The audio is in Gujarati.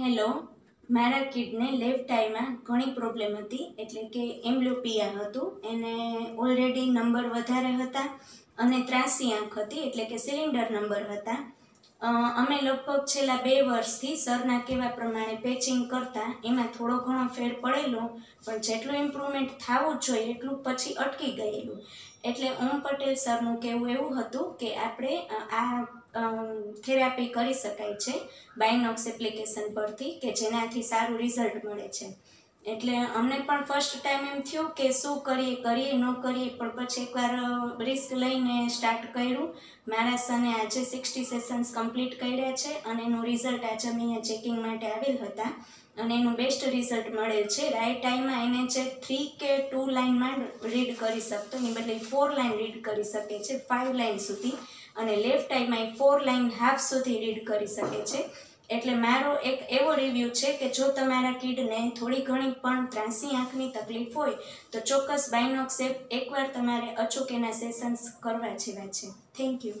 હેલો, મારા કિડને લેફ્ટ આઈમાં ઘણી પ્રોબ્લેમ હતી, એટલે કે એમ્બ્લોપિયા હતું. એને ઓલરેડી નંબર વધારે હતા અને ત્રાસી આંખ હતી, એટલે કે સિલિન્ડર નંબર હતા. અમે લગભગ છેલ્લા બે વર્ષથી સરના કહેવા પ્રમાણે પેચિંગ કરતા, એમાં થોડો ઘણો ફેર પડેલો, પણ જેટલું ઇમ્પ્રુવમેન્ટ થવું જોઈએ એટલું પછી અટકી ગયેલું. એટલે ઓમ પટેલ સરનું કહેવું એવું હતું કે આપણે આ થેરાપી કરી શકાય છે બાયનોક્સ એપ્લિકેશન પરથી કે જેનાથી સારું રિઝલ્ટ મળે છે. એટલે અમને પણ ફર્સ્ટ ટાઈમ એમ થયું કે શું કરીએ કરીએ, ન કરીએ, પણ પછી એકવાર રિસ્ક લઈને સ્ટાર્ટ કર્યું. મારા સને આજે સિક્સટી સેશન્સ કમ્પ્લીટ કર્યા છે અને એનું રિઝલ્ટ આજે અમે અહીંયા ચેકિંગ માટે આવેલ હતા. અને એનું બેસ્ટ રિઝલ્ટ મળેલ છે. રાઈટ ટાઈમમાં એને જે થ્રી કે ટુ લાઇનમાં રીડ કરી શકતો, એની બદલે ફોર લાઇન રીડ કરી શકે છે ફાઇવ લાઇન સુધી. અને લેફ્ટ ટાઈમમાં એ ફોર લાઇન હાફ સુધી રીડ કરી શકે છે. એટલે મારો એક એવો રિવ્યૂ છે કે જો તમારા કિડને થોડી ઘણી પણ ત્રાસી આંખની તકલીફ હોય, તો ચોક્કસ બાયનોક્સ એપ એકવાર તમારે અચૂક એના સેશન્સ કરવા જેવા છે. Thank you